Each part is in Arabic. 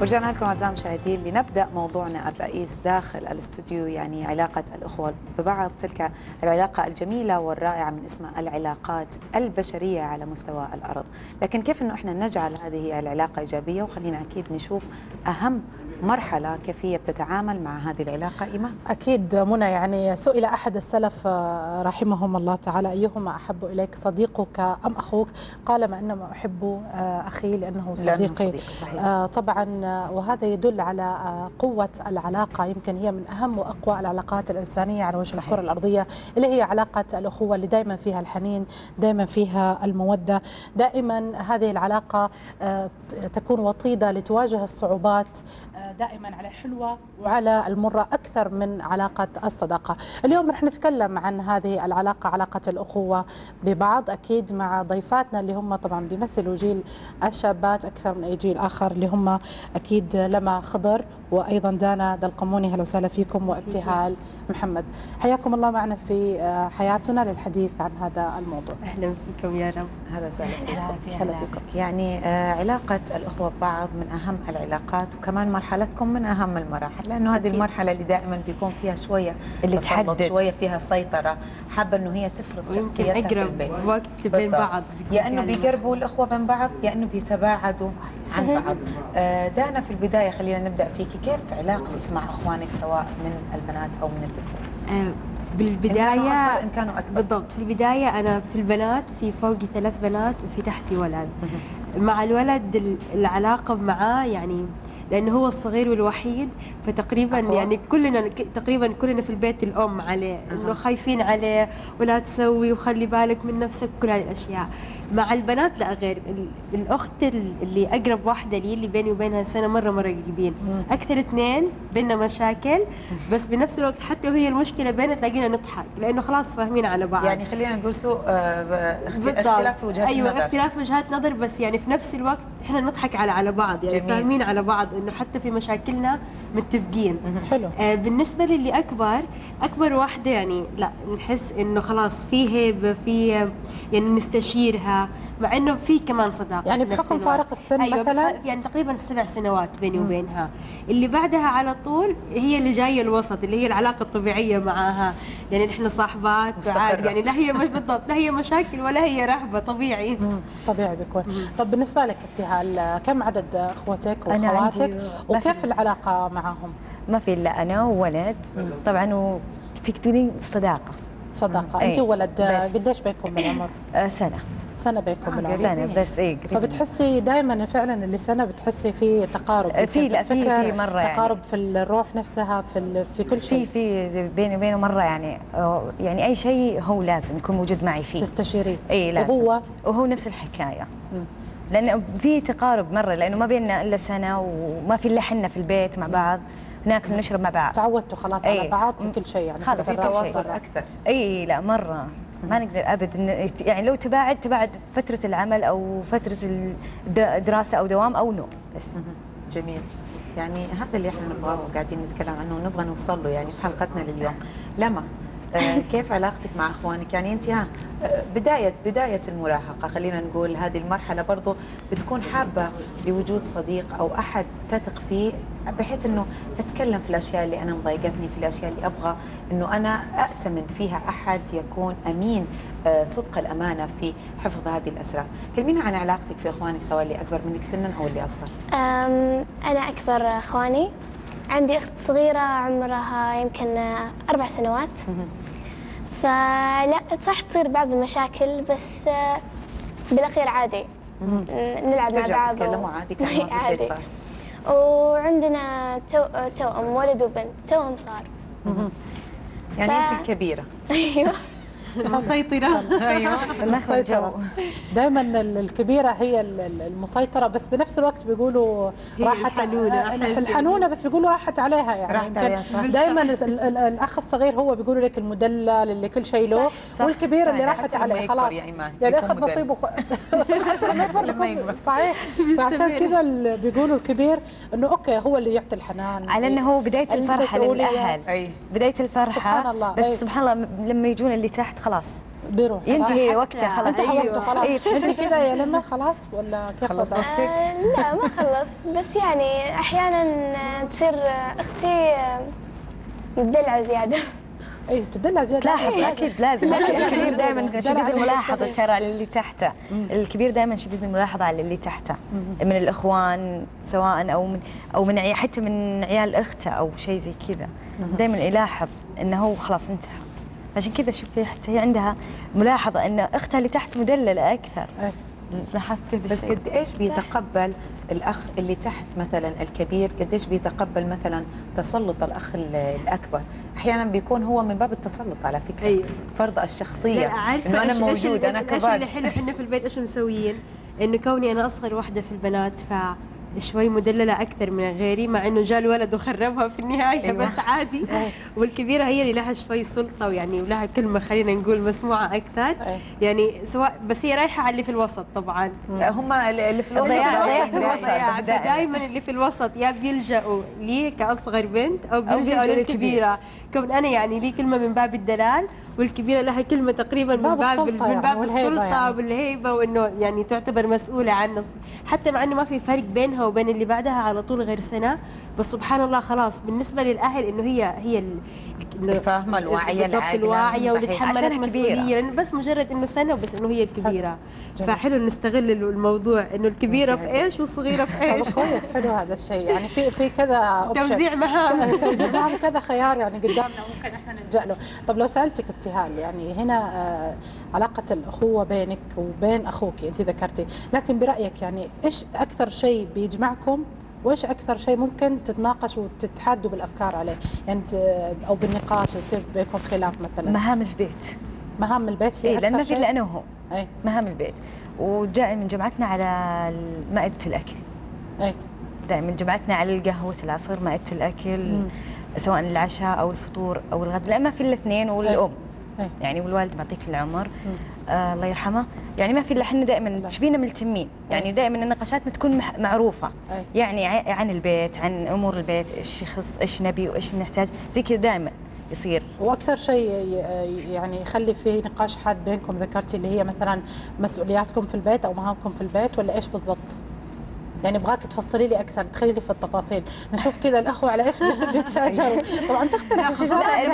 ورجعنا لكم أعزائي المشاهدين لنبدأ موضوعنا الرئيس داخل الاستوديو يعني علاقة الأخوة ببعض تلك العلاقة الجميلة والرائعة من اسمها العلاقات البشرية على مستوى الأرض، لكن كيف إنه إحنا نجعل هذه العلاقة إيجابية؟ وخلينا أكيد نشوف أهم مرحلة كيف هي بتتعامل مع هذه العلاقة. إيمان. أكيد منى يعني سئل أحد السلف رحمهم الله تعالى أيهما أحب إليك صديقك أم أخوك؟ قال ما إنما أحب آه، أخي لأنه لأنه صديقي. صديق، صحيح. آه، طبعا وهذا يدل على آه، قوة العلاقة. يمكن هي من أهم وأقوى العلاقات الإنسانية على وجه صحيح. الكرة الأرضية اللي هي علاقة الأخوة اللي دائما فيها الحنين دائما فيها المودة. دائما هذه العلاقة آه، تكون وطيدة لتواجه الصعوبات آه، دائما على حلوة وعلى المرة أكثر من علاقة الصداقة. اليوم رح نتكلم عن هذه العلاقة علاقة الأخوة ببعض أكيد مع ضيفاتنا اللي هم طبعا بيمثلوا جيل الشابات أكثر من أي جيل آخر اللي هم أكيد لما خضر وأيضا دانا دلقموني هلا وسهلا فيكم وابتهال محمد. حياكم الله معنا في آه، حياتنا للحديث عن هذا الموضوع. أهلا فيكم يا رب. هلا وسهلا فيك. هلا فيكم. يعني آه، علاقة الأخوة ببعض من أهم العلاقات وكمان مرحلتكم من أهم المراحل لأنه هذه أكيد. المرحلة اللي دائما بيكون فيها شوية اللي تحدد. شوية فيها سيطرة حابة أنه هي تفرض شخصيتها في البيت. وقت بين. بعض يا إنه بيقربوا الأخوة بين بعض يا إنه بيتباعدوا عن بعض. آه، دانا في البداية خلينا نبدأ فيكي كيف علاقتك مع إخوانك سواء من البنات أو من الذكور آه، إن كانوا إن كانوا أكبر. بالضبط. في البداية أنا في البنات في فوقي ثلاث بنات وفي تحتي ولد. مع الولد ال- العلاقة معاه يعني لأنه هو الصغير والوحيد فتقريبا أقوى. يعني كلنا تقريبا كلنا في البيت الأم عليه إنه خايفين عليه ولا تسوي وخلي بالك من نفسك كل هذه الأشياء. مع البنات لا غير. ال- الأخت ال- اللي أقرب واحدة لي اللي بيني وبينها سنة مرة مرة قريبين. أكثر اثنين بيننا مشاكل بس بنفس الوقت حتى وهي المشكلة بيننا تلاقينا نضحك لأنه خلاص فاهمين على بعض. يعني خلينا نقول سوء آه،. اختلاف في وجهات أيوه النظر اختلاف وجهات نظر بس يعني في نفس الوقت إحنا نضحك على على بعض يعني جميل. فاهمين على بعض إنه حتى في مشاكلنا متفقين. حلو. آه بالنسبة للي أكبر أكبر واحدة يعني لا نحس إنه خلاص في هيبة في يعني نستشيرها مع إنه في كمان صداقة يعني بحكم. فارق السن أيوة مثلاً؟ يعني تقريبا سبع سنوات بيني وبينها. اللي بعدها على طول هي اللي جاية الوسط اللي هي العلاقة الطبيعية معاها. يعني نحن صاحبات يعني لا هي مش بالضبط لا هي مشاكل ولا هي رهبة طبيعي. مم، طبيعي بيكون. طب بالنسبة لك ابتهال كم عدد أخوتك وأخواتك؟ وكيف العلاقة معهم؟ ما في إلا أنا وولد. طبعا وفيك تقولين صداقة. صداقة. أي، أنت وولد. قديش بينكم بالعمر؟ آه، سنة. سنة بينكم آه، بالعمر سنة بس اي قريبين. فبتحسي دائما فعلا اللي سنة بتحسي في تقارب آه، في- لا، في- في مرة يعني. تقارب في الروح نفسها في في كل في شيء. في بيني وبينه مرة يعني آه، يعني أي شيء هو لازم يكون موجود معي فيه. تستشيريه. اي لازم. وهو؟ وهو نفس الحكاية. لأنه في تقارب مرة لأنه ما بيننا إلا سنة وما في إلا حنا في البيت مع بعض ناكل ونشرب مع بعض. تعودتوا خلاص على أي. بعض في كل شيء يعني. خلاص، في في. تواصل. أكثر. اي لا مرة. ما نقدر أبد. يعني لو تباعد تباعد فترة العمل أو فترة الدراسه أو دوام أو نوم بس. جميل. يعني هذا اللي إحنا نبغاه وقاعدين نتكلم عنه ونبغى نوصل له يعني في حلقتنا لليوم. لما؟ كيف علاقتك مع أخوانك؟ يعني أنت ها آه، بدايه بداية المراهقة خلينا نقول هذه المرحلة برضو بتكون حابة لوجود صديق أو أحد تثق فيه بحيث إنه أتكلم في الأشياء اللي أنا مضايقتني في الأشياء اللي أبغى إنه أنا اتمن فيها أحد يكون أمين آه، صدق الأمانة في حفظ هذه الاسرار كلمينا عن علاقتك في أخوانك سواء اللي أكبر منك سنا أو اللي أصغر. أم، أنا أكبر أخواني. عندي أخت صغيرة عمرها يمكن أربع سنوات. فلا صح تصير بعض المشاكل بس بالأخير عادي. نلعب مع بعض تتكلموا عادي كان ما في شيء. صار. وعندنا تو... توأم ولد وبنت توأم صار. يعني ف- انت الكبيره أيوه. مسيطرة. أيوه. المسيطرة دائما الكبيرة هي ال- ال- المسيطرة بس بنفس الوقت بيقولوا راحت الحنونة، آه،. الحنونة بس بيقولوا راحت عليها يعني. راحت عليها، صح. دائما ال- ال- الأخ الصغير هو بيقولوا لك المدلل اللي كل شيء له والكبير اللي صح. راحت عليه خلاص. يعني مدلل. نصيبه. حتى لما يكبر. صحيح. فعشان كذا بيقولوا الكبير إنه أوكي هو اللي يعطي الحنان. على إنه هو بداية الفرحة. للأهل. أي. بداية الفرحة. سبحان الله، بس. سبحان الله لما يجون اللي تحت خلاص. بيروح ينتهي وقته خلاص. أيوة. وقته خلاص. إيه، تحسي انت كذا يا لما خلاص ولا كيف خلص؟ وقتك؟ آه، لا ما خلص. بس يعني أحيانا تصير أختي مدلعه زيادة. اي تدلع زيادة. تلاحظ أكيد لازم الكبير دائما شديد الملاحظة ترى على اللي تحته. الكبير دائما شديد الملاحظة على اللي تحته. من الإخوان سواء أو من أو من عيال حتى من عيال أخته أو شيء زي كذا. دائما يلاحظ إنه هو خلاص انتهى. عشان كذا شوفي حتى هي عندها ملاحظة ان أختها اللي تحت مدللة أكثر. إيه. لاحظت هذا بس قد إيش بيتقبل الأخ اللي تحت مثلا الكبير؟ قد إيش بيتقبل مثلا تسلط الأخ ال- الأكبر؟ أحيانا بيكون هو من باب التسلط على فكرة. أيوة. فرض عارفه إنه أنا موجود أنا إيش اللي حلو إحنا في البيت إيش مسويين؟ إنه كوني أنا أصغر واحدة في البنات ف شوي مدللة أكثر من غيري مع إنه جاء الولد وخربها في النهاية أيوة. أيوة. بس عادي والكبيرة هي اللي لها شوي سلطة ويعني ولها كلمة خلينا نقول مسموعة أكثر أي. يعني سواء بس هي رايحة على اللي في الوسط طبعا هم اللي في الوسط دائماً. اللي في الوسط يا بيلجأوا لي كأصغر بنت أو بيلجأوا بيلجأوا للكبيرة كون أنا يعني لي كلمة من باب الدلال والكبيرة لها كلمة تقريبا من باب باب السلطة من يعني باب والهيبة السلطة يعني. والهيبة وإنه يعني تعتبر مسؤولة عنا حتى مع إنه ما في فرق بينها وبين اللي بعدها على طول غير سنة بس سبحان الله خلاص بالنسبة للأهل إنه هي هي ال- إنه الفاهمة الواعية بالضبط الواعية واللي. تحملت. مسؤولية لأنه بس مجرد إنه سنة وبس إنه هي الكبيرة جميل. فحلو نستغل الموضوع إنه الكبيرة في ممتازة. إيش والصغيرة في إيش كويس حلو هذا الشيء يعني في في كذا. توزيع مهام توزيع مهام كذا خيار يعني قدامنا ممكن إحنا نلجأ له، طب لو سألتك ابتهال يعني هنا آه، علاقة الاخوه بينك وبين أخوك أنت ذكرتي، لكن برأيك يعني إيش أكثر شيء بيجمعكم؟ وإيش أكثر شيء ممكن تتناقشوا وتتحادوا بالأفكار عليه؟ يعني ت- أو بالنقاش يصير بينكم خلاف مثلا. مهام البيت. مهام البيت في اي لأن أكثر في؟ الا أنا وهو اي مهام البيت. ودائما جمعتنا على مائدة الأكل. اي دائما جمعتنا على القهوة العصر مائدة الأكل مم. سواء العشاء أو الفطور أو الغد لا ما في الاثنين والأم. أي. يعني والوالد يعطيك العمر. آه الله يرحمه. يعني ما في إلا إحنا دائما تشبينا ملتمين يعني دائما النقاشاتنا تكون معروفة. أي. يعني عن البيت عن أمور البيت إيش يخص إيش نبي وإيش نحتاج. زي كذا دائما يصير. وأكثر شيء يعني يخلي فيه نقاش حاد بينكم ذكرتي اللي هي مثلا مسؤولياتكم في البيت أو مهامكم في البيت ولا إيش بالضبط؟ يعني ابغاك تفصلي لي أكثر تخلي لي في التفاصيل نشوف كذا الأخوة على إيش بيتشاجروا طبعا تختلف الشجرات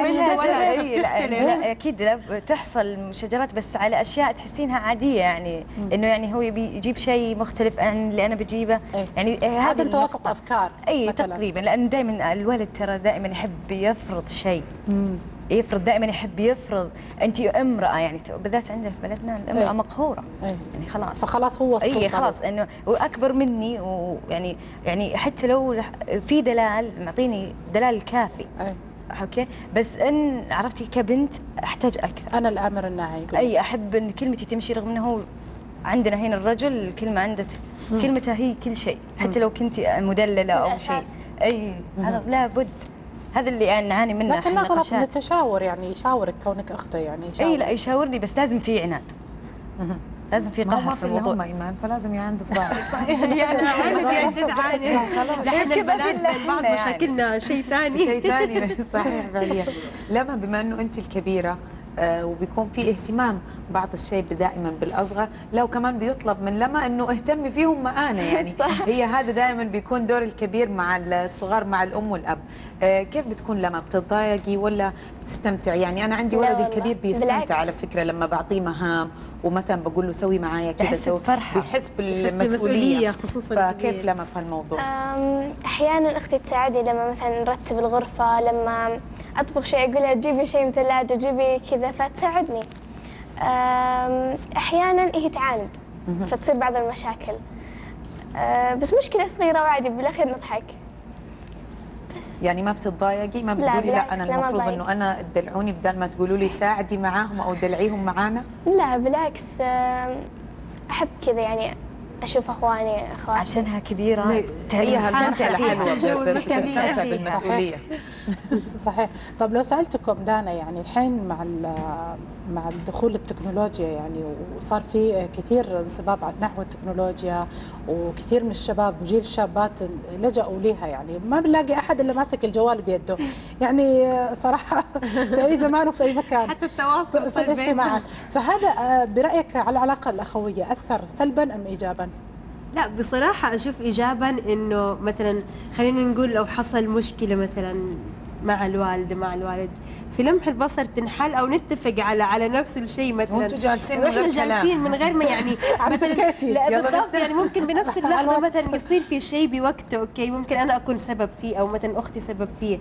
يعني. أكيد لا تحصل شجرات بس على أشياء تحسينها عادية يعني إنه يعني هو يبي يجيب شيء مختلف عن اللي أنا بجيبه إيه. يعني عدم هذا توافق. أفكار اي. تقريبا لأن دائما الولد ترى دائما يحب يفرض شيء. يفرض دائما يحب يفرض. أنت امرأة يعني بالذات عندنا في بلدنا الامراه إيه. مقهورة. إيه. يعني خلاص. فخلاص هو السلطة. اي خلاص إنه وأكبر مني ويعني يعني حتى لو في دلال معطيني دلال كافي. أي. أوكي؟ بس إن عرفتي كبنت أحتاج أكثر. أنا الآمر الناهي يقول. أي أحب إن كلمتي تمشي رغم إنه هو عندنا هنا الرجل الكلمة عنده كلمته هي كل شيء. حتى لو كنت مدللة أو شيء. أي هذا لابد هذا اللي أنا نعاني منه. لكن لا غلط من التشاور يعني يشاورك كونك أخته يعني يشاور. إي لا يشاورني بس لازم في عناد. لازم في قهر ما في الا هم الموضوع إيمان فلازم يعندوا في بعض. يعني أنا عارف يعني نحن يمكن ما في البنات بين بعض يعني. مشاكلنا شيء ثاني. شيء ثاني. صحيح فعليا لما بما إنه انت الكبيرة وبيكون في اهتمام بعض الشيء دائما بالأصغر لو كمان بيطلب من لما إنه اهتمي فيهم معانا يعني صح. هي هذا دائما بيكون دور الكبير مع الصغار مع الأم والأب آه، كيف بتكون لما بتتضايقي ولا بتستمتع يعني أنا عندي ولدي الكبير بالعكس. بيستمتع على فكرة لما بعطيه مهام ومثلا بقول له سوي معايا كذا بحس سوي بفرحة. بيحس بالمسؤولية. بالمسؤولية خصوصا فكيف في الموضوع؟ أم، أحيانا أختي تساعدني لما مثلا نرتب الغرفة لما أطبخ شيء أقول لها جيبي شيء من الثلاجه جيبي كذا فتساعدني. أحيانا هي تعاند فتصير بعض المشاكل. أه، بس مشكلة صغيرة وعادي بالأخير نضحك. يعني ما بتتضايقي ما لا، بتقولي لا, أنا لا، ما المفروض. إنه أنا تدلعوني بدل ما تقولوا لي ساعدي معاهم أو دلعيهم معانا لا بالعكس أحب كذا يعني أشوف أخواني أخواتي عشانها كبيرة هي هالمرحلة. حلوة. بتستمتع. بالمسؤولية صحيح. طب لو سألتكم دانا يعني الحين مع ال- مع دخول التكنولوجيا يعني وصار في كثير انصباب نحو التكنولوجيا وكثير من الشباب وجيل الشابات لجأوا ليها يعني. ما بنلاقي أحد إلا ماسك الجوال بيده. يعني صراحة في أي زمان وفي أي مكان. حتى التواصل في صار الاجتماعات فهذا آه، برأيك على العلاقة الأخوية أثر سلبا أم ايجابا؟ لا بصراحة أشوف إيجابا إنه مثلا خلينا نقول لو حصل مشكلة مثلا مع الوالدة مع الوالد في لمح البصر تنحل أو نتفق على على نفس الشيء مثلا وأنتوا جالسين من غير. جالسين من غير ما يعني مثلا. لا بالضبط. يعني ممكن بنفس اللحظة على مثلا يصير في شيء بوقته أوكي ممكن أنا أكون سبب فيه أو مثلا أختي سبب فيه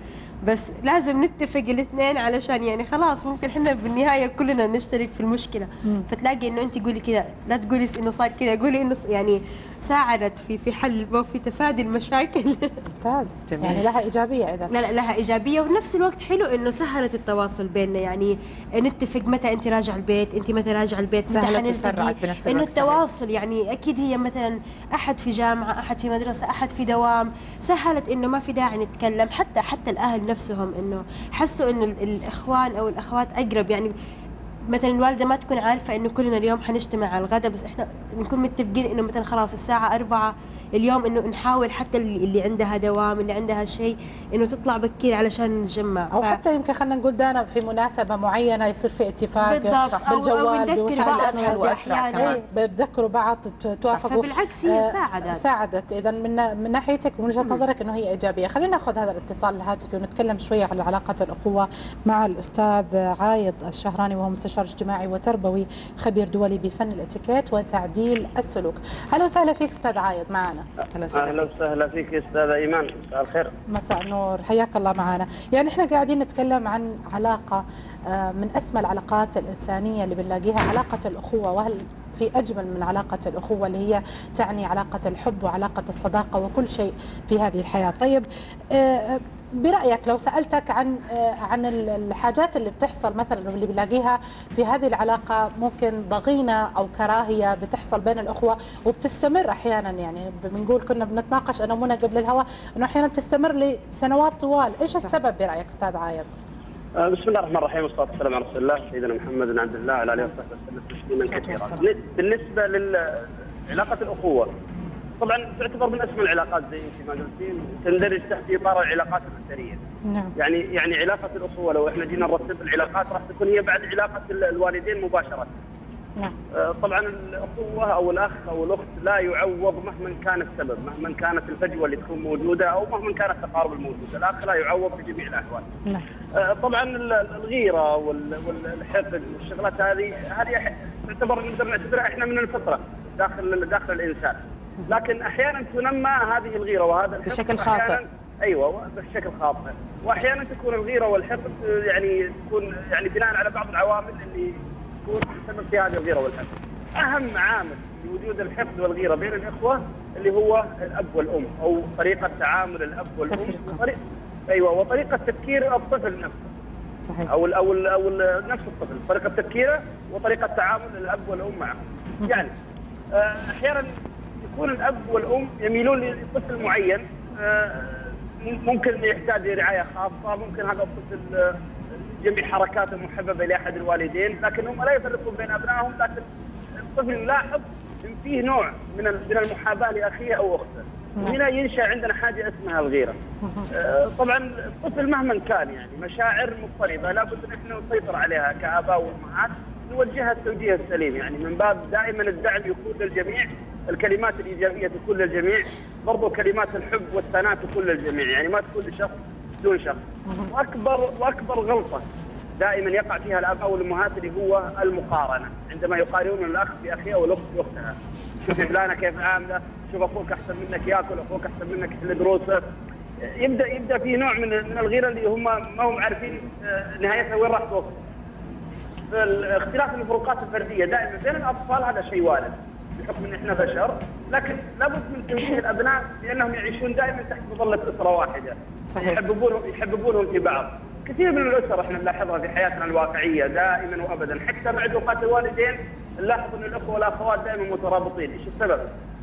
بس لازم نتفق الاثنين علشان يعني خلاص ممكن إحنا بالنهاية كلنا نشترك في المشكلة فتلاقي إنه أنت قولي كذا لا تقولي إنه صار كذا قولي إنه يعني ساعدت في في حل وفي تفادي المشاكل ممتاز جميل. يعني لها إيجابية إذا لا لا لها إيجابية وفي نفس الوقت حلو إنه سهلت التواصل بيننا يعني نتفق متى أنت راجع البيت أنت متى راجع البيت سهلت. وسرعت بنفس إنه الوقت، صحيح. التواصل يعني أكيد هي مثلا أحد في جامعة أحد في مدرسة أحد في دوام سهلت إنه ما في داعي نتكلم حتى حتى الأهل نفسهم إنه حسوا إنه ال- الإخوان أو الأخوات أقرب يعني مثلا الوالدة ما تكون عارفة إنه كلنا اليوم حنجتمع على الغداء بس إحنا نكون متفقين إنه مثلا خلاص الساعة أربعة اليوم إنه نحاول حتى اللي عندها دوام اللي عندها شيء إنه تطلع بكير علشان نتجمع أو ف- حتى يمكن خلينا نقول دانا في مناسبة معينة يصير في اتفاق بالضبط. صح أو- أو بالجوال نذكر بوسائل أحياناً. كمان. إيه، بتذكروا بعض توافقوا فبالعكس هي آه، ساعدت. ساعدت اذا من من ناحيتك ومن وجهة نظرك إنه هي إيجابية خلينا ناخذ هذا الاتصال الهاتفي ونتكلم شوية على علاقة الأخوة مع الأستاذ عايض الشهراني وهو مستشار اجتماعي وتربوي خبير دولي بفن الإتيكيت وتعديل السلوك أهلا وسهلا فيك أستاذ عايض معنا أهلا وسهلا. أهلا وسهلا فيك أستاذة إيمان. مساء الخير. مساء النور. حياك الله معنا يعني إحنا قاعدين نتكلم عن علاقة آه، من أسمى العلاقات الإنسانية اللي بنلاقيها علاقة الأخوة. وهل في أجمل من علاقة الأخوة اللي هي تعني علاقة الحب وعلاقة الصداقة وكل شيء في هذه الحياة؟ طيب برأيك لو سألتك عن آه، عن ال- الحاجات اللي بتحصل مثلا اللي بنلاقيها في هذه العلاقة ممكن ضغينة أو كراهية بتحصل بين الأخوة وبتستمر أحيانا يعني بنقول كنا بنتناقش أنا ومنى قبل الهواء أنه أحيانا بتستمر لسنوات طوال إيش السبب برأيك أستاذ عايض؟ آه، بسم الله الرحمن الرحيم والصلاة والسلام على رسول الله سيدنا محمد بن عبد الله وعلى آله وصحبه وسلم تسليما كثيرا. بالنسبة لعلاقه الأخوة طبعا تعتبر من أسمى العلاقات زي انت ما قلتين تندرج تحت إطار العلاقات الأسرية. نعم يعني يعني علاقة الأخوة لو إحنا جينا نرتب العلاقات راح تكون هي بعد علاقة ال- الوالدين مباشرة. نعم آه، طبعا الأخوة أو الأخ أو الأخت لا يعوض مهما كان السبب، مهما كانت الفجوة اللي تكون موجودة أو مهما كان التقارب الموجود، الأخ لا يعوض في جميع الأحوال. نعم آه، طبعا ال- الغيرة وال- والحقد والشغلات هذه هذه تعتبر نقدر نعتبرها إحنا من الفطرة داخل داخل الإنسان. لكن أحيانا تنمى هذه الغيرة وهذا الحقد بشكل خاطئ. أيوه بشكل خاطئ وأحيانا تكون الغيرة والحقد آه، يعني تكون يعني بناء على بعض العوامل اللي تكون سبب في هذه الغيرة والحقد. أهم عامل لوجود الحقد والغيرة بين الإخوة اللي هو الأب والأم أو طريقة تعامل الأب والأم تفرقة. وطريق أيوه وطريقة تفكير الطفل نفسه صحيح أو ال أو ال أو ال نفس الطفل طريقة تفكيره وطريقة تعامل الأب والأم معه يعني آه، أحيانا يكون الأب والأم يميلون لطفل معين آه، ممكن يحتاج لرعايه خاصة ممكن هذا الطفل جميع حركاته محببة لأحد الوالدين لكن هم لا يفرقون بين أبنائهم لكن الطفل يلاحظ إن فيه نوع من من المحاباة لأخيه أو أخته. هنا ينشأ عندنا حاجة اسمها الغيرة. آه، طبعا الطفل مهما كان يعني مشاعر مضطربة لابد ان إحنا نسيطر عليها كآباء وأمهات نوجهها التوجيه السليم يعني من باب دائما الدعم يكون للجميع الكلمات الإيجابية تكون للجميع برضو كلمات الحب والثناء تكون للجميع يعني ما تكون لشخص دون شخص. واكبر وأكبر غلطة دائما يقع فيها الاباء والامهات اللي هو المقارنة. عندما يقارنون الأخ بأخيه والاخت بأختها. شوف فلانة كيف عاملة شوف أخوك أحسن منك يأكل أخوك أحسن منك يحل دروسه. يبدا يبدأ في نوع من من الغيرة اللي هم ما هم عارفين آه، نهايتها وين راح توصل. اختلاف الفروقات الفردية دائما بين الأطفال هذا شيء وارد. بحكم ان إحنا بشر لكن لابد من توجيه الأبناء لانهم يعيشون دائما تحت مظله أسرة واحدة صحيح. يحببونهم يحببونهم في بعض كثير من الأسر إحنا نلاحظها في حياتنا الواقعية دائما وابدا حتى بعد وفاه الوالدين نلاحظ إن الأخوة والأخوات دائما مترابطين، إيش السبب؟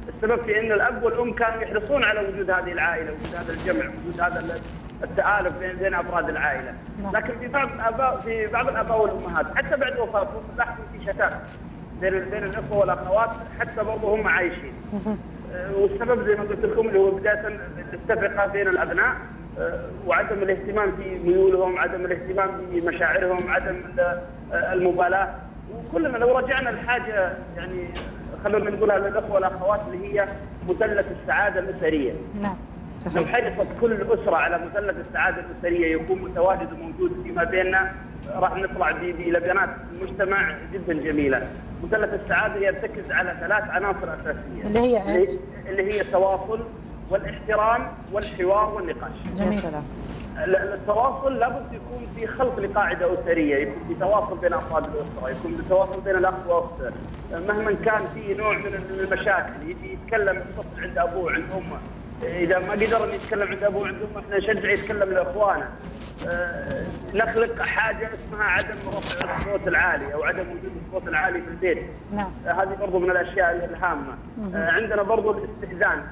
السبب في إن الأب والأم كانوا يحرصون على وجود هذه العائلة، وجود هذا الجمع، وجود هذا ال- التآلف بين بين أفراد العائلة نعم. لكن في بعض الاباء في بعض الآباء والأمهات حتى بعد وفاتهم تلاحظوا في شتات بين بين الإخوة والأخوات حتى برضه هم عايشين. والسبب زي ما قلت لكم اللي هو بداية التفرقه بين الأبناء وعدم الاهتمام في ميولهم، عدم الاهتمام بمشاعرهم، عدم ال- المبالاة. وكلنا لو رجعنا لحاجة يعني خلونا نقولها للإخوة والأخوات اللي هي مثلث السعادة الأسرية. نعم لو صحيح حرصت كل أسرة على مثلث السعادة الأسرية يكون متواجد وموجود فيما بيننا راح نطلع بلبنات مجتمع جدا جميلة. مثلث السعادة يرتكز على ثلاث عناصر أساسية. اللي هي إيش؟ اللي هي التواصل والاحترام والحوار والنقاش. يا. سلام ال- التواصل لابد يكون في خلق لقاعدة أسرية، يكون في تواصل بين أفراد الأسرة، يكون في تواصل بين الأخ واخته، مهما كان في نوع من المشاكل يجي يتكلم الطفل عند أبوه عند أمه، إذا ما قدر أن يتكلم عند أبوه عند أمه إحنا نشجع يتكلم لإخوانه. آه، نخلق حاجة اسمها عدم رفع الصوت العالي أو عدم وجود الصوت العالي في البيت. نعم. آه، هذه برضو من الأشياء الهامة. آه، عندنا برضو الاستئذان.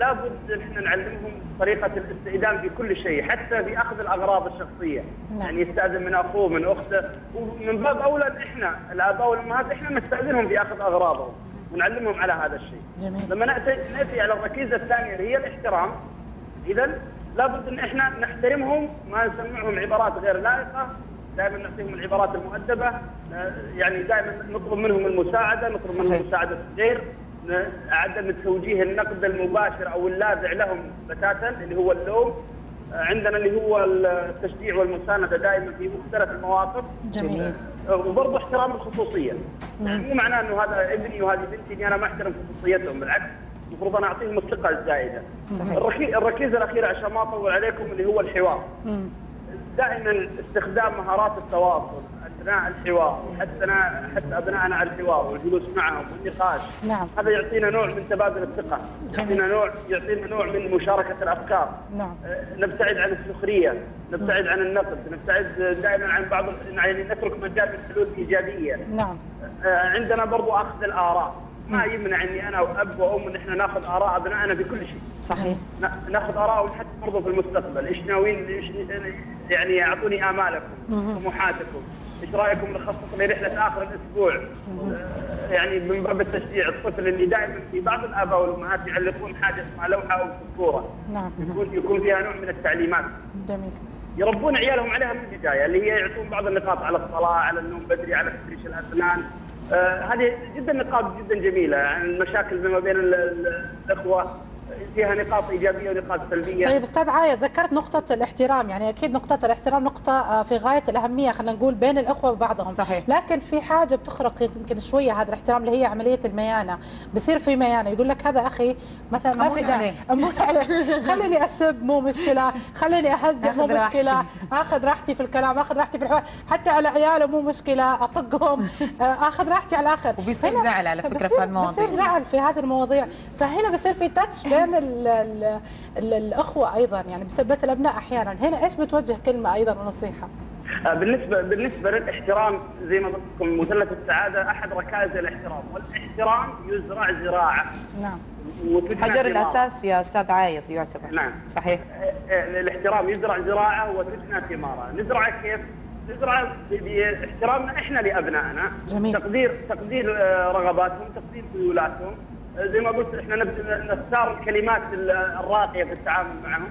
لابد إن إحنا نعلمهم طريقة الاستئذان في كل شيء حتى في أخذ الأغراض الشخصية. نعم. يعني يستأذن من أخوه من أخته. ومن باب أولى إحنا الآباء والأمهات إحنا نستأذنهم في أخذ أغراضهم. ونعلمهم على هذا الشيء. جميل. لما نأتي نأتي على الركيزة الثانية اللي هي الاحترام. اذا لابد إن إحنا نحترمهم ما نسمعهم عبارات غير لائقة دائما نعطيهم العبارات المؤدبة آه، يعني دائما نطلب منهم المساعدة نطلب صحيح. منهم مساعدة الغير عدم توجيه النقد المباشر أو اللاذع لهم بتاتا اللي هو اللوم. آه، عندنا اللي هو التشجيع والمساندة دائما في مختلف المواقف. جميل. وبرضه احترام الخصوصية. يعني مو معناه إنه هذا ابني وهذه بنتي إني أنا ما أحترم خصوصيتهم بالعكس. المفروض أنا أعطيهم الثقة الزايدة. صحيح. الركي- الركيزة الأخيرة عشان ما أطول عليكم اللي هو الحوار. مم. دائما استخدام مهارات التواصل أثناء الحوار وحتى حتى أبنائنا على الحوار والجلوس معهم والنقاش. نعم. هذا يعطينا نوع من تبادل الثقة. يعطينا نوع يعطينا نوع من مشاركة الأفكار. نعم. آه، نبتعد عن السخرية نبتعد عن النقد نبتعد دائما عن بعض يعني نترك مجال للحلول الإيجابية. نعم. آه، عندنا برضو أخذ الآراء. ما يمنع اني أنا وأب وأم إن إحنا ناخذ آراء أبنائنا في كل شيء. صحيح. نا- ناخذ ارائهم حتى برضو في المستقبل. إيش ناويين إيش يعني أعطوني آمالكم طموحاتكم. إيش رأيكم نخصص لرحله آخر الأسبوع؟ آه، يعني من باب التشجيع الطفل اللي دائما في بعض الآباء والأمهات يعلقون حاجة اسمها لوحة أو سبورة. نعم. يكون يكون فيها نوع من التعليمات. جميل. يربون عيالهم عليها من البداية اللي هي يعطون بعض النقاط على الصلاة على النوم بدري على تفريش الاسنان هذه جدا نقاط جدا جميلة عن المشاكل ما بين ال- ال- الأخوة. فيها نقاط إيجابية ونقاط سلبية. طيب أستاذ عايد ذكرت نقطة الاحترام يعني أكيد نقطة الاحترام نقطة آه، في غاية الأهمية خلينا نقول بين الأخوة وبعضهم. صحيح. لكن في حاجة بتخرق يمكن شوية هذا الاحترام اللي هي عملية الميانة. بصير في ميانة يقول لك هذا أخي مثلا ما في داعي عليه. أمون عليه. خليني أسب مو مشكلة. خليني أهزئ مو. مشكلة. أخذ راحتي في الكلام أخذ راحتي في الحوار. حتى على عياله مو مشكلة أطقهم. آه، أخذ راحتي على الآخر. وبيصير زعل على فكرة في هالمواضيع. بصير زعل في هذه المواضيع. فهنا بصير في تاتش بين ال ال ال الأخوة أيضا يعني بسبه الأبناء أحيانا. هنا إيش بتوجه كلمة أيضا ونصيحة؟ آه بالنسبة بالنسبة للإحترام زي ما قلت لكم مثلث السعادة أحد ركائز الإحترام. والإحترام يزرع زراعة. نعم. حجر. الأساس يا أستاذ عايض يعتبر. نعم. صحيح. آه، آه، الإحترام يزرع زراعة وتجنى ثمارة، نزرعه كيف؟ نزرعه بإحترامنا إحنا لأبنائنا. جميل. تقدير تقدير رغباتهم، تقدير ميولاتهم، زي ما قلت إحنا نختار الكلمات ال- الراقية في التعامل معهم.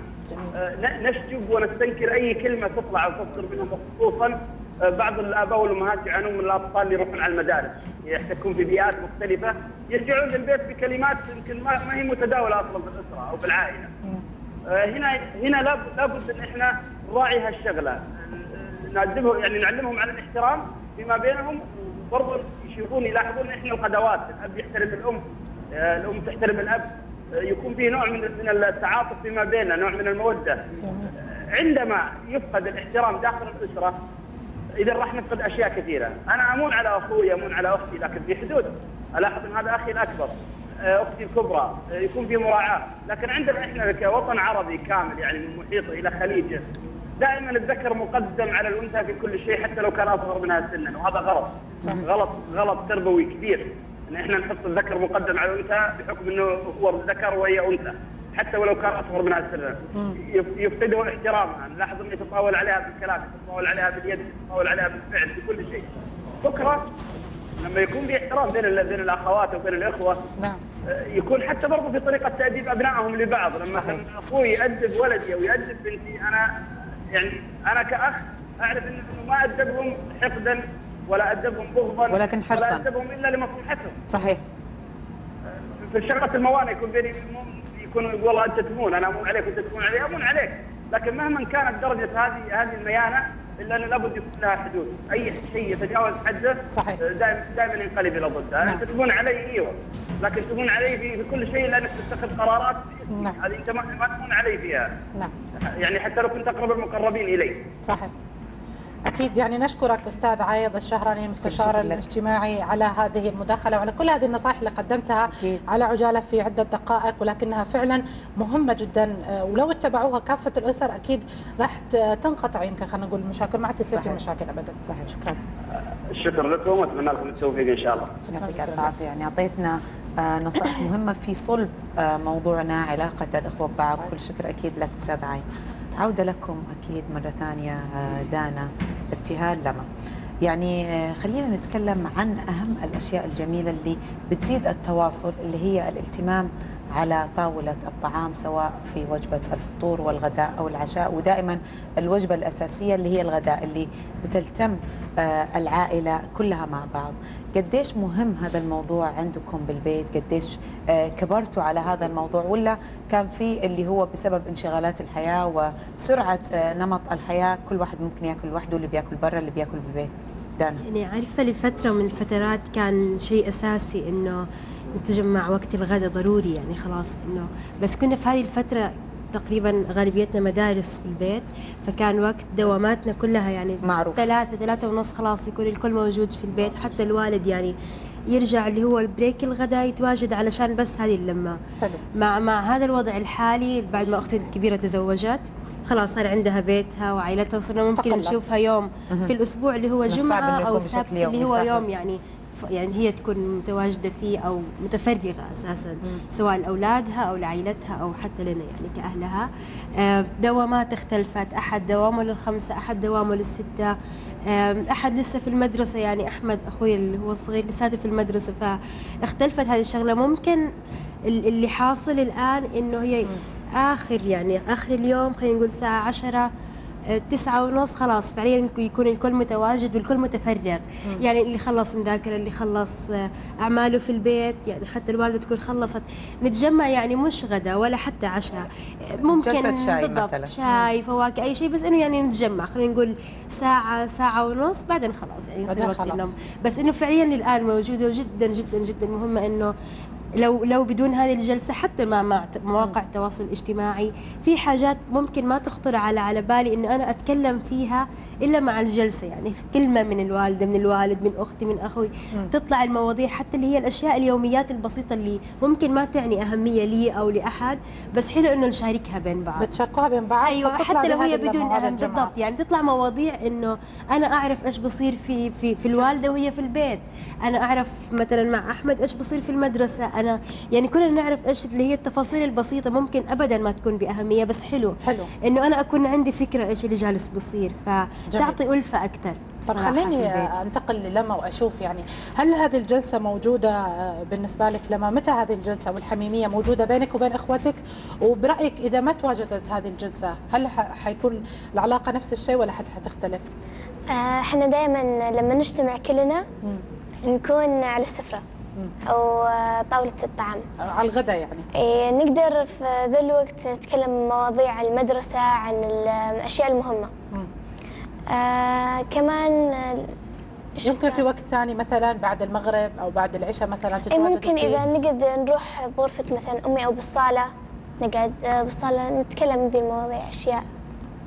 آه، نشجب ونستنكر أي كلمة تطلع أو تصدر منهم خصوصا آه، بعض الآباء والأمهات يعانون من الأطفال اللي يروحون على المدارس. يحتكون في بيئات مختلفة يرجعون للبيت بكلمات يمكن ما هي متداولة أصلا في الأسرة أو بالعائله. آه، هنا هنا لاب- لابد إن إحنا نراعي هالشغلة. نعلمهم يعني نعلمهم على الاحترام فيما بينهم وبرضه يشوفون يلاحظون إحنا القدوات. الأب يحترم الأم الأم تحترم الأب آه، يكون في نوع من من التعاطف فيما بيننا نوع من المودة. عندما يفقد الاحترام داخل الأسرة إذا راح نفقد أشياء كثيرة، أنا أمون على أخوي أمون على أختي لكن في حدود، ألاحظ أن هذا أخي الأكبر، آه، أختي الكبرى، آه، يكون في مراعاة، لكن عندنا إحنا كوطن عربي كامل يعني من محيطه إلى خليجة دائما الذكر مقدم على الأنثى في كل شيء حتى لو كان أصغر منها سنا. وهذا غلط. غلط غلط تربوي كبير. إن إحنا نحط الذكر مقدم على الأنثى بحكم إنه هو الذكر وهي أنثى حتى ولو كان أصغر منها سنا يف- يفقدوا احترامها نلاحظ إنه يتطاول عليها بالكلام يتطاول عليها باليد يتطاول عليها بالفعل بكل شيء. بكرة لما يكون في احترام بين بين الأخوات وبين الإخوة نعم. يكون حتى برضه في طريقة تأديب أبنائهم لبعض. لما صحيح. أخوي يأدب ولدي أو يأدب بنتي أنا يعني أنا كأخ أعرف إنه ما أدبهم حقدا ولا ادبهم بغضا ولكن حرصاً. ولا ادبهم إلا لمصلحتهم صحيح في شغله الموانئ يكون بيني يكون يقول والله أنت تمون أنا أمون عليك وأنت تمون علي أمون عليك لكن مهما كانت درجة هذه هذه الميانة إلا أنه لابد يكون لها حدود أي شيء يتجاوز حده صحيح. دائما دائما ينقلب إلى ضده نعم. انت تمون علي إيوه لكن تمون علي في, كل شيء لانك تتخذ قرارات. نعم. هذه أنت ما ما تمون علي فيها نعم يعني حتى لو كنت أقرب المقربين الي صحيح أكيد يعني نشكرك أستاذ عايض الشهراني المستشار شكراً. الاجتماعي على هذه المداخلة وعلى كل هذه النصائح اللي قدمتها أكيد. على عجالة في عدة دقائق ولكنها فعلا مهمة جدا آه، ولو اتبعوها كافة الأسر أكيد راح تنقطع يمكن خلينا نقول المشاكل ما تصير في. مشاكل أبدا. صحيح. شكرا. الشكر لكم واتمنى لكم التوفيق إن شاء الله. يعطيك الف عافيه يعني أعطيتنا آه، نصائح مهمة في صلب آه، موضوعنا علاقة الأخوة ببعض. كل شكر أكيد لك أستاذ عايد عودة لكم أكيد مرة ثانية آه، دانا ابتهال لما. يعني آه، خلينا نتكلم عن أهم الأشياء الجميلة اللي بتزيد التواصل اللي هي الإلتمام على طاولة الطعام سواء في وجبة الفطور والغداء أو العشاء. ودائما الوجبة الأساسية اللي هي الغداء اللي بتلتم آه، العائلة كلها مع بعض. قديش مهم هذا الموضوع عندكم بالبيت؟ قديش آه، كبرتوا على هذا الموضوع؟ ولا كان في اللي هو بسبب انشغالات الحياة وسرعة آه، نمط الحياة؟ كل واحد ممكن يأكل لوحده اللي بيأكل برا اللي بيأكل بالبيت. دانا. يعني عارفة لفترة من الفترات كان شيء أساسي إنه نتجمع وقت الغداء ضروري يعني خلاص إنه بس كنا في هذه الفترة تقريبا غالبيتنا مدارس في البيت فكان وقت دواماتنا كلها يعني معروف. ثلاثة ثلاثة ونص خلاص يكون الكل موجود في البيت حتى الوالد يعني يرجع اللي هو البريك الغداء يتواجد علشان بس هذه اللمة حلو مع مع هذا الوضع الحالي بعد ما أختي الكبيرة تزوجت خلاص صار عندها بيتها وعائلتها صرنا ممكن. نشوفها يوم في الأسبوع اللي هو أو بشكل سبت اللي هو. يوم يعني يعني هي تكون متواجدة فيه أو متفرغة أساسا سواء لأولادها أو لعائلتها أو حتى لنا يعني كأهلها. آه، دوامات اختلفت أحد دوامه للخمسة أحد دوامه للستة. آم، أحد لسه في المدرسة يعني أحمد أخوي اللي هو الصغير لساته في المدرسة فاختلفت هذه الشغلة. ممكن ال- اللي حاصل الآن إنه هي آخر يعني آخر اليوم خلينا نقول الساعة 10 آه، تسعة ونص خلاص. فعليا يكون الكل متواجد والكل متفرغ. يعني اللي خلص مذاكرة اللي خلص آه، أعماله في البيت يعني حتى الوالدة تكون خلصت. نتجمع يعني مش غدا ولا حتى عشاء. ممكن جلسة شاي مثلاً. شاي فواكه أي شيء بس إنه يعني نتجمع. خلينا نقول ساعة ساعة ونص بعدين خلاص يعني يصير بعدين وقت خلاص. النوم بس إنه فعليا الآن موجودة وجدا جدا جدا. مهمة إنه لو لو بدون هذه الجلسة حتى مع مواقع التواصل الاجتماعي في حاجات ممكن ما تخطر على على بالي إنه أنا أتكلم فيها إلا مع الجلسة يعني في كلمه من الوالدة من الوالد من أختي من أخوي تطلع المواضيع حتى اللي هي الأشياء اليوميات البسيطة اللي ممكن ما تعني أهمية لي أو لأحد بس حلو إنه نشاركها بين بعض بتشاركوها بين بعض أيوه حتى لو هي بدون الجمع. بالضبط يعني تطلع مواضيع إنه أنا أعرف إيش بصير في في في الوالدة وهي في البيت أنا أعرف مثلا مع أحمد إيش بصير في المدرسة أنا يعني كلنا نعرف إيش اللي هي التفاصيل البسيطة ممكن ابدا ما تكون بأهمية بس حلو حلو. إنه أنا أكون عندي فكرة إيش اللي جالس بصير فتعطي ألفة أكثر طب خليني أنتقل للما وأشوف يعني هل هذه الجلسة موجودة آه، بالنسبة لك لما؟ متى هذه الجلسة والحميمية موجودة بينك وبين إخوتك؟ وبرأيك إذا ما تواجدت هذه الجلسة هل ح- حيكون العلاقة نفس الشيء ولا حت- حتختلف؟ آه، إحنا دائما لما نجتمع كلنا نكون على السفرة أو آه، طاولة الطعام. على الغداء يعني؟ إيه، نقدر في ذا الوقت نتكلم مواضيع المدرسة عن الأشياء المهمة. مم. آه كمان آه، يمكن في؟ وقت ثاني مثلا بعد المغرب أو بعد العشاء مثلا إيه تتواجدوا ممكن؟ إذا نقدر نروح بغرفة مثلا أمي أو بالصالة نقعد آه، بالصالة نتكلم ذي المواضيع أشياء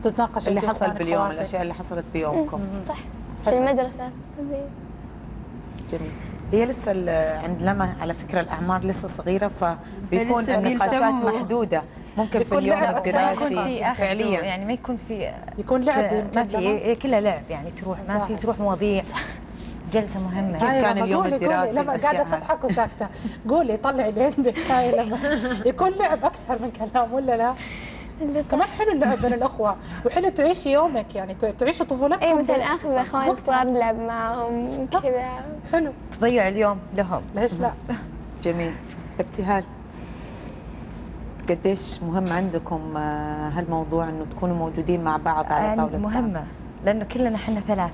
تتناقش اللي حصل باليوم. الأشياء اللي حصلت بيومكم صح في حلو. ذي. جميل هي لسه ال- عند لما على فكرة الأعمار لسه صغيرة فبيكون النقاشات. محدودة ممكن في اليوم لعب. ما يكون الدراسي فعليا. يعني ما يكون في يكون لعب ما في إيه، كلها لعب يعني تروح ما في. تروح مواضيع. جلسة مهمة. كيف هاي كان اليوم قولي- الدراسي قولي لما هاي؟ تضحك وساكتة. قولي طلعي اللي عندك. هاي لما يكون لعب أكثر من كلام ولا لا؟ كمان حلو اللعب بين الأخوة. وحلو تعيشي يومك يعني ت- تعيشوا طفولتكم اي مثلا أخذ اخواني الصغار نلعب معاهم كذا. حلو. تضيع اليوم لهم. ليش لا؟ جميل. ابتهال. قديش مهم عندكم آه، هالموضوع إنه تكونوا موجودين مع بعض على يعني طاوله الطعام؟ مهمة لأنه كلنا إحنا ثلاثة.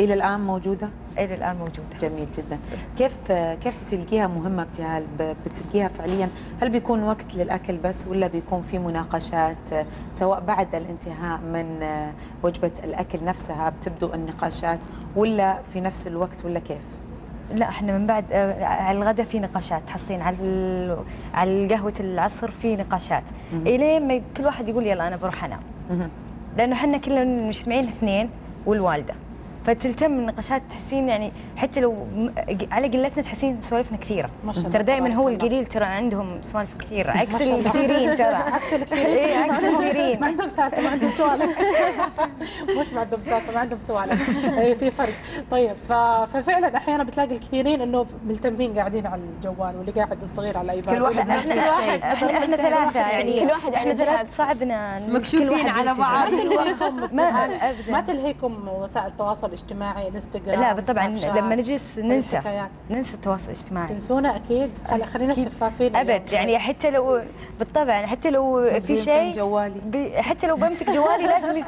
إلى الآن موجودة؟ إلى الآن موجودة. جميل جدا. كيف آه، كيف بتلقيها مهمة ابتهال بتلقيها فعليا؟ هل بيكون وقت للأكل بس ولا بيكون في مناقشات آه، سواء بعد الانتهاء من وجبة الأكل نفسها بتبدو النقاشات ولا في نفس الوقت ولا كيف؟ لا إحنا من بعد آه، على الغداء في نقاشات تحصين على على قهوه العصر في نقاشات. الين ما كل واحد يقول يلا أنا بروح أنام. لأنه إحنا كلنا مجتمعين اثنين والوالدة. فتلتم النقاشات تحسين يعني حتى لو على قلتنا تحسين سوالفنا كثيرة ما شاء الله ترى دائما هو. القليل ترى عندهم سوالف كثيرة عكس. الكثيرين ترى عكس الكثيرين عكس الكثيرين ما عندهم سالفه ما عندهم سوالف مش ما عندهم سالفه ما عندهم سوالف اي في فرق طيب ففعلا أحيانا بتلاقي الكثيرين إنه ملتمين قاعدين على الجوال واللي قاعد الصغير على الايباد كل واحد. إحنا إحنا ثلاثة يعني كل واحد إحنا عنده ثلاث جهاز. صحبنا كل مكشوفين على. بعض. ما تلهيكم وسائل التواصل الاجتماعي انستغرام لا طبعا لما نجلس ننسى. ننسى التواصل الاجتماعي تنسونا أكيد خل- خلينا. شفافين أبد. يعني حتى لو بالطبع حتى لو في شيء جوالي. حتى لو بمسك جوالي لازم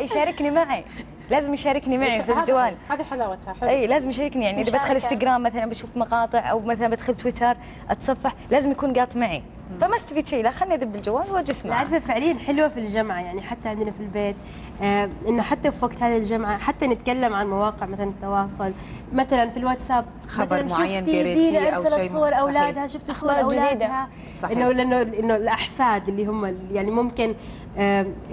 يشاركني معي لازم يشاركني معي في الجوال هذه حلاوتها حلو. إي لازم يشاركني. يعني إذا بدخل. إنستغرام مثلا بشوف مقاطع أو مثلا بدخل تويتر أتصفح لازم يكون قاط معي. فما استفيد شيء لا خلني اذب الجوال واجلس معه عارفه فعليا حلوة في الجامعة يعني حتى عندنا في البيت آه إنه حتى في وقت هذه الجامعة حتى نتكلم عن مواقع مثلا التواصل. مثلا في الواتساب خبر مثلا معين شفتي قريتيه ارسلت شيء صور صحيح. أولادها شفتي صور. أولادها. صحيح. إنه لأنه إنه الأحفاد اللي هم يعني ممكن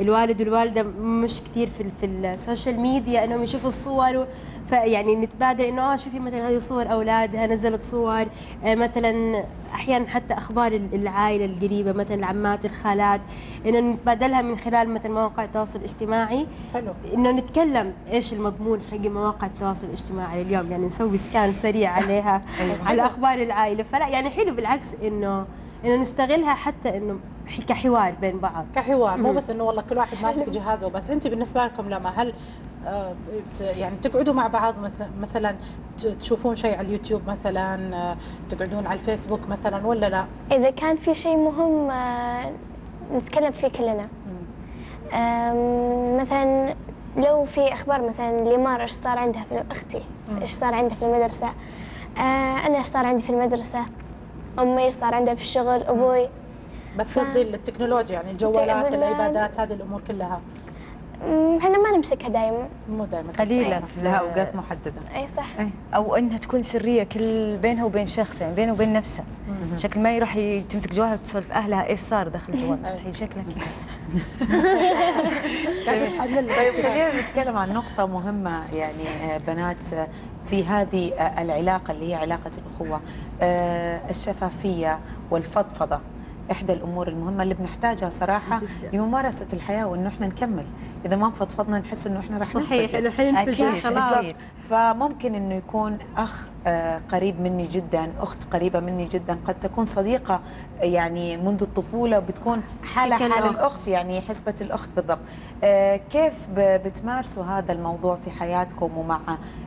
الوالد والوالدة مش كثير في في السوشيال ميديا إنهم يشوفوا الصور فيعني نتبادل إنه آه شوفي مثلا هذه صور اولادها نزلت صور. آه مثلا أحيانا حتى أخبار ال- العائلة القريبة مثلا العمات الخالات إنه نتبادلها من خلال مثلا مواقع التواصل الاجتماعي. حلو. إنه نتكلم إيش المضمون حق مواقع التواصل الاجتماعي اليوم يعني نسوي scan سريع عليها على أخبار العائلة. فلا يعني حلو بالعكس إنه إنه نستغلها حتى إنه كحوار بين بعض. كحوار مو بس إنه والله كل واحد ماسك جهازه بس. انت بالنسبة لكم لما هل آه، يعني تقعدوا مع بعض مث- مثلا تشوفون شيء على اليوتيوب مثلا آه، تقعدون على الفيسبوك مثلا ولا لا؟ إذا كان في شيء مهم آه، نتكلم فيه كلنا. مثلا لو في أخبار مثلا لمار إيش صار عندها في أختي؟ إيش صار عندها في المدرسة؟ آه، أنا إيش صار عندي في المدرسة؟ أمي إيش صار عندها في الشغل أبوي. بس قصدي التكنولوجيا يعني الجوالات الايبادات هذه الأمور كلها. مم، إحنا ما نمسكها دائما مو دائما قليلا. لها أوقات محددة. أي صح. أو انها تكون سرية كل بينها وبين شخص يعني بينه وبين نفسه. شكل ما يروح تمسك جوالها وتسولف أهلها. إيش صار داخل الجوال؟ مستحيل. شكلها كذا طيب خلينا نتكلم عن نقطة مهمة يعني آه، بنات آه، في هذه آه، العلاقة اللي هي علاقة الأخوة. آه، الشفافية والفضفضة إحدى الأمور المهمة اللي بنحتاجها صراحة جداً. لممارسة الحياة وإنه إحنا نكمل إذا ما فضفضنا نحس إنه إحنا راح صحيح ننفجر. انه حين ننفجر أكيد، خلاص. فممكن إنه يكون أخ آه، قريب مني جدا أخت قريبة مني جدا قد تكون صديقة يعني منذ الطفولة وبتكون حالها كأن حال. الأخت يعني حسبة الأخت بالضبط آه، كيف بتمارسوا هذا الموضوع في حياتكم ومع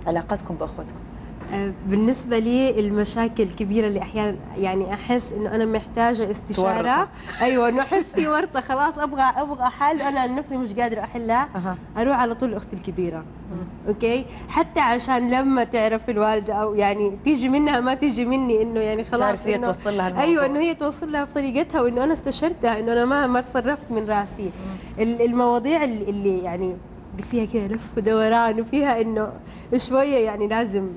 علاقتكم باخوتكم آه، بالنسبة لي المشاكل الكبيرة اللي أحيانا يعني أحس إنه أنا محتاجة استشارة. ورطة. أيوة إنه أحس في ورطة خلاص أبغى أبغى حل. عن نفسي مش قادرة أحلها. أها. أروح على طول لأختي الكبيرة. أوكي؟ حتى عشان لما تعرف الوالدة أو يعني تيجي منها ما تيجي مني إنه يعني خلاص تعرف هي إنه- توصل لها الموضوع. أيوة إنه هي توصل لها بطريقتها وإنه أنا استشرتها إنه أنا ما ما تصرفت من راسي. ال- المواضيع اللي, يعني فيها كذا لف ودوران وفيها إنه شوية يعني لازم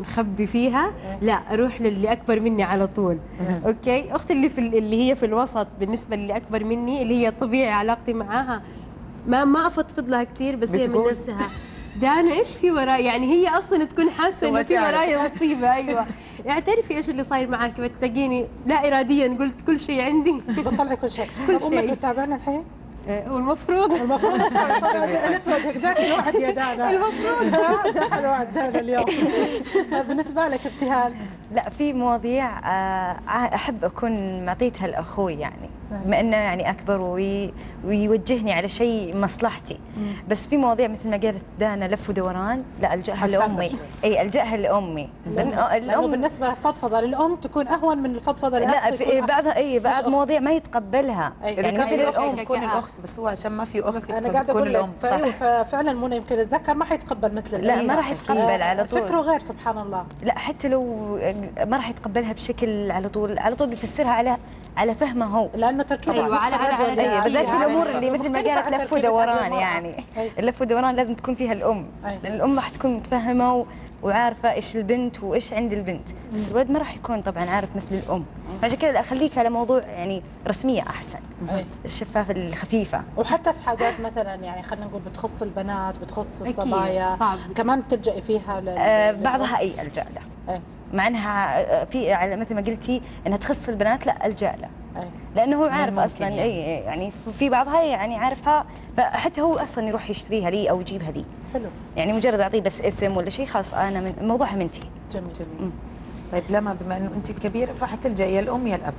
نخبي فيها. لا أروح للي أكبر مني على طول. أوكي؟ أختي اللي في ال- اللي هي في الوسط بالنسبة للي أكبر مني اللي هي طبيعي علاقتي معاها. ما ما أفضفض لها كثير بس هي من؟ نفسها. دانا إيش في وراي؟ يعني هي أصلا تكون حاسة إنه في. وراي مصيبة. أيوه. اعترفي إيش اللي صاير معك بتلاقيني لا اراديا قلت كل شيء عندي. بطلعي كل شيء. كل طب أمك شيء. بتتابعنا الحين؟ آه، والمفروض. المفروض. جاك الوعد يا دانا المفروض. جاك الوعد دانا اليوم. بالنسبة لك ابتهال لا في مواضيع آه، أحب أكون معطيتها لأخوي يعني بما إنه يعني أكبر وي ويوجهني على شيء مصلحتي بس في مواضيع مثل ما قالت دانا لف ودوران لا ألجأها لأمي. إي ألجأها لأمي لأن الأم بالنسبة فضفضه للأم تكون أهون من الفضفضة لا أح- بعضها إي بعض. مواضيع ما يتقبلها أي. اذا يعني كان الأم تكون. الاخت بس هو عشان ما في أخت أنا قاعدة أقول لك الأم صح أيوة، ففعلا منى يمكن الذكر ما حيتقبل مثل لا. ما راح. يتقبل على طول فكره غير سبحان الله لا حتى لو ما راح يتقبلها بشكل على طول على طول بيفسرها على على فهمه هو لأنه تركيبه أيوة، على- على- على- أكيد. بالذات يعني الأمور اللي مثل ما قالت لف ودوران. يعني أي. اللف ودوران لازم تكون فيها الأم أي. لأن الأم راح تكون متفهمة و- وعارفة إيش البنت وإيش عند البنت بس الولد ما راح يكون طبعا عارف مثل الأم فعشان كذا أخليك على موضوع يعني رسمية أحسن. الشفافة الخفيفة وحتى في حاجات مثلا يعني خلينا نقول بتخص البنات بتخص الصبايا. كمان بتلجئي فيها لل... آه بعضها أي الجا له أي. مع انها آه، في على مثل ما قلتي انها تخص البنات لا الجا له. لأنه هو عارف أصلا يعني. اي يعني في بعضها يعني عارفها فحتى هو أصلا يروح يشتريها لي أو يجيبها لي. حلو. يعني مجرد أعطيه بس اسم ولا شيء خلاص أنا من موضوعها منتهي. جميل جميل. طيب لما بما إنه انت الكبيرة فحتلجئي يا الأم يا الأب.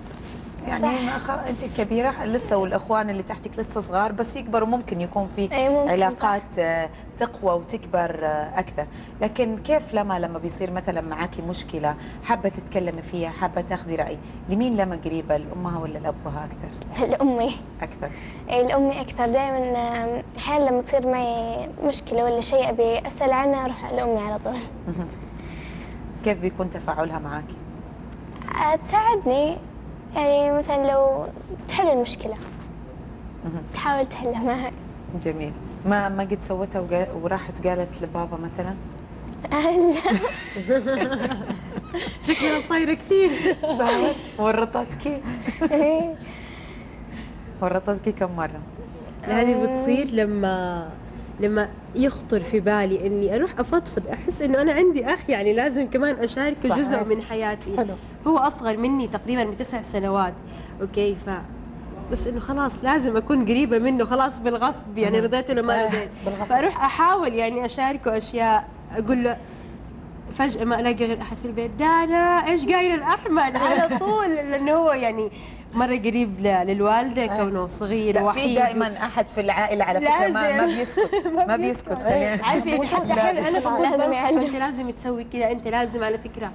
يعني صح. ما خ- أنت الكبيره لسه والإخوان اللي تحتك لسه صغار بس يكبروا ممكن يكون في أي ممكن، علاقات آه، تقوى وتكبر آه، أكثر. لكن كيف لما لما بيصير مثلا معاكي مشكلة حابة تتكلمي فيها حابة تاخذي رأي لمين لما قريبة لأمها ولا لأبوها أكثر؟ لأمي. أكثر. اي لأمي أكثر. دائما أحيانا لما تصير معي مشكلة ولا شيء أبي أسأل عنها أروح لأمي على طول. كيف بيكون تفاعلها معاكي؟ آه، تساعدني. يعني مثلا لو تحل المشكلة تحاول تحلها معي جميل. ما ما قد سوتها وقا- وراحت قالت لبابا مثلا؟ شكلها صايرة كثير. صح ورطتك. ورطتك كم مرة؟ هذه بتصير لما لما يخطر في بالي إني أروح أفضفض أحس إنه أنا عندي أخ يعني لازم كمان أشاركه صح. جزء من حياتي حلو. هو أصغر مني تقريبا بتسع سنوات أوكي ف بس إنه خلاص لازم أكون قريبة منه خلاص بالغصب يعني رضيت ولا ما آه، رضيت. فأروح أحاول يعني أشاركه أشياء أقول له فجأة ما ألاقي غير أحد في البيت دانا إيش قايل الأحمد على طول لأنه هو يعني مرة قريب ل- للوالدة كونه صغير لا في وحيد. دائما أحد في العائلة على فكرة ما. ما بيسكت ما بيسكت. عارفه يعني حتى أنا بقول لازم. أنت لازم تسوي كذا أنت لازم على فكرة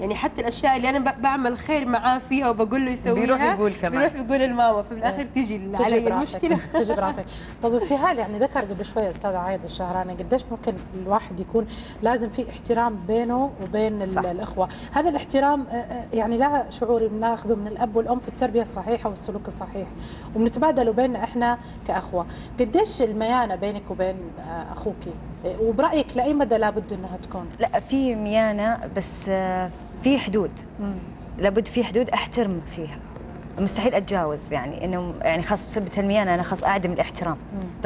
يعني حتى الأشياء اللي أنا ب- بعمل خير معاه فيها وبقول له يسويها بيروح يقول كمان. بيروح يقول للماما فبالاخر تيجي تجي علي المشكلة. تجي براسك. طب ابتهال يعني ذكر قبل شوي أستاذ عايد الشهراني قديش ممكن الواحد يكون لازم في احترام بينه وبين صح. صح. الأخوة. هذا الاحترام آه، آه، يعني لا شعوري بناخذه من الأب والأم في التربية الصحيحة والسلوك الصحيح وبنتبادله بيننا إحنا كأخوة. قديش الميانة بينك وبين آه، أخوك؟ آه، وبرأيك لأي مدى لابد إنها تكون؟ لا في ميانة بس في حدود. مم. لابد في حدود أحترم فيها. مستحيل أتجاوز يعني إنه يعني خاص بسبة الميانه أنا خاص أعدم الاحترام.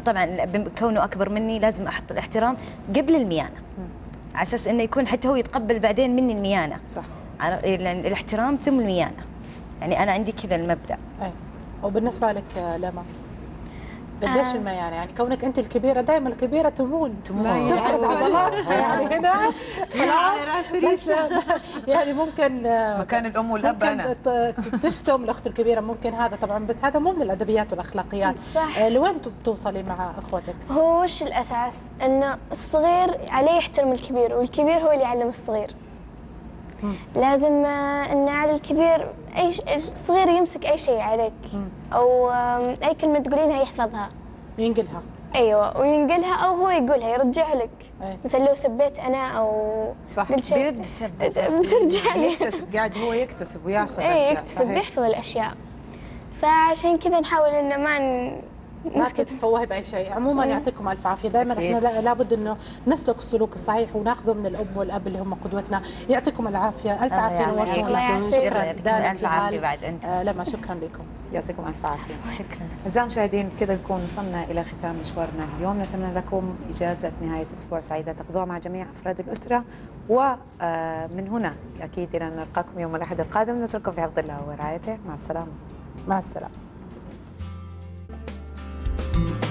طبعا كونه أكبر مني لازم أحط الاحترام قبل الميانة. على أساس إنه يكون حتى هو يتقبل بعدين مني الميانة. صح. لأن الاحترام ثم الميانة. يعني أنا عندي كذا المبدأ. أي. وبالنسبة لك لما قديش آه. الميانه يعني كونك أنت الكبيرة دائما الكبيرة تمون تمون. تفرض عضلاتها يعني هنا على راس بس يعني ممكن آه، مكان الأم والأب أنا تشتم الاخت الكبيرة ممكن هذا طبعا بس هذا مو من الأدبيات والأخلاقيات صح. آه، لوين تب- توصلي مع أخوتك؟ هو وش الأساس؟ إنه الصغير عليه يحترم الكبير والكبير هو اللي يعلم الصغير لازم آه، إن على الكبير أي ش... الصغير يمسك أي شيء عليك أو آم، أي كلمة تقولينها يحفظها ينقلها أيوه وينقلها أو هو يقولها يرجع لك أي. مثلا لو سبيت أنا أو صح. قلت شيء. بترجع لي يكتسب قاعد هو يكتسب وياخذ اي أشياء يكتسب صحيح. يحفظ الأشياء فعشان كذا نحاول إن ما ن- ما نسكت تتفوهي بأي شيء. عموما أي. يعطيكم ألف عافية. دائما. إحنا لا- لابد إنه نسلك السلوك الصحيح وناخذه من الأم والأب اللي هم قدوتنا. يعطيكم العافية. ألف الله عافية. نورتونا الله يعافيك. شكرا. ابتهال. بعد أنت. آه، لما شكرا لكم. يعطيكم ألف عافية. شكرا. أعزائي المشاهدين بكذا نكون وصلنا إلى ختام مشوارنا اليوم. نتمنى لكم إجازة نهاية أسبوع سعيدة تقضوها مع جميع أفراد الأسرة. ومن هنا أكيد إلى أن نلقاكم يوم الأحد القادم. نترككم في حفظ الله ورعايته. مع السلامة. مع السلامة. you